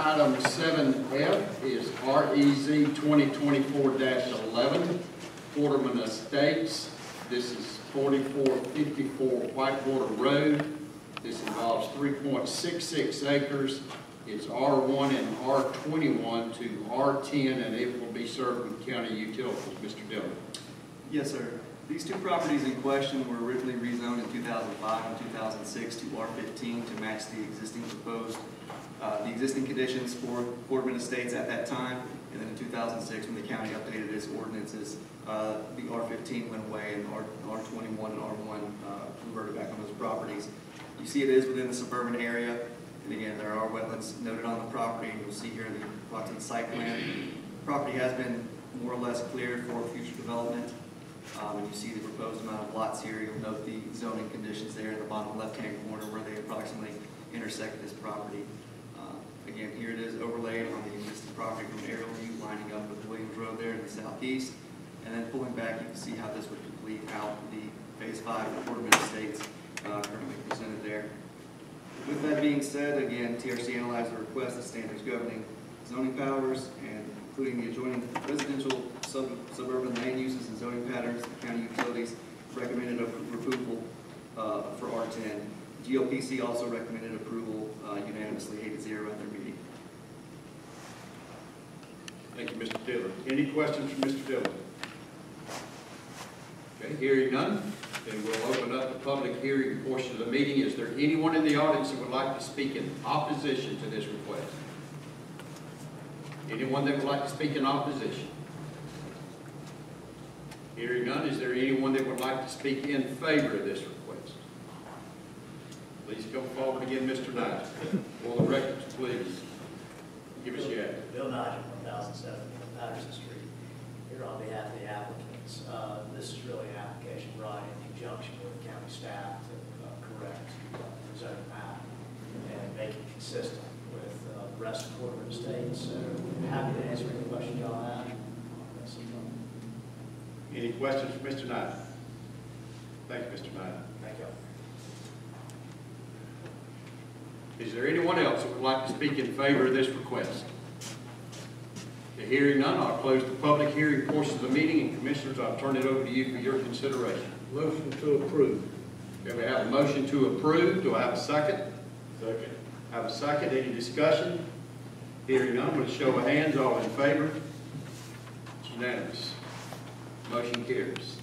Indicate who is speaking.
Speaker 1: item seven F is REZ 2024-11, Quarterman Estates. This is forty-four fifty-four Whitewater Road. This involves three point six six acres. It's R one and R twenty-one to R ten, and it will be served with county utilities. Mr. Dillard.
Speaker 2: Yes, sir. These two properties in question were originally rezoned in 2005 and 2006 to R15 to match the existing proposed, uh, the existing conditions for Quarterman Estates at that time. And then in 2006, when the county updated its ordinances, uh, the R15 went away and R- R21 and R1 uh, converted back on those properties. You see it is within the suburban area, and again, there are wetlands noted on the property, you'll see here the approximate site plan. The Property has been more or less cleared for future development. Um, and you see the proposed amount of lots here, you'll note the zoning conditions there in the bottom left-hand corner where they approximately intersect this property. Uh, Again, here it is overlaid on the existing property from aerial view, lining up with Williams Road there in the southeast. And then pulling back, you can see how this would complete out the Phase Five of Quarterman Estates, uh, currently presented there. With that being said, again, TRC analyzed the request of standards governing zoning powers and including the adjoining residential sub- suburban land uses and zoning the county utilities recommended appro- approval uh, R10. GLPC also recommended approval uh, unanimously, eight to zero at their meeting.
Speaker 1: Thank you, Mr. Dillard. Any questions from Mr. Dillard? Okay, hearing none, then we'll open up the public hearing portion of the meeting. Is there anyone in the audience that would like to speak in opposition to this request? Anyone that would like to speak in opposition? Hearing none, is there anyone that would like to speak in favor of this request? Please come forward again, Mr. Knight. For the record, please. Give us your address.
Speaker 3: Bill Nijem, thousand seven, Patterson Street, here on behalf of the applicants. Uh, This is really an application brought in conjunction with county staff to uh, correct uh, the zoning map and make it consistent with uh, the rest of Quarterman Estates. So happy to answer any questions y'all have. That's it.
Speaker 1: Any questions for Mr. Knight? Thank you, Mr. Knight.
Speaker 3: Thank you.
Speaker 1: Is there anyone else that would like to speak in favor of this request? The hearing none, I'll close the public hearing portion of the meeting, and Commissioners, I'll turn it over to you for your consideration.
Speaker 4: Motion to approve.
Speaker 1: Okay, we have a motion to approve, do I have a second?
Speaker 4: Second.
Speaker 1: Have a second, any discussion? Hearing none, with a show of hands, all in favor? It's unanimous. Motion carries.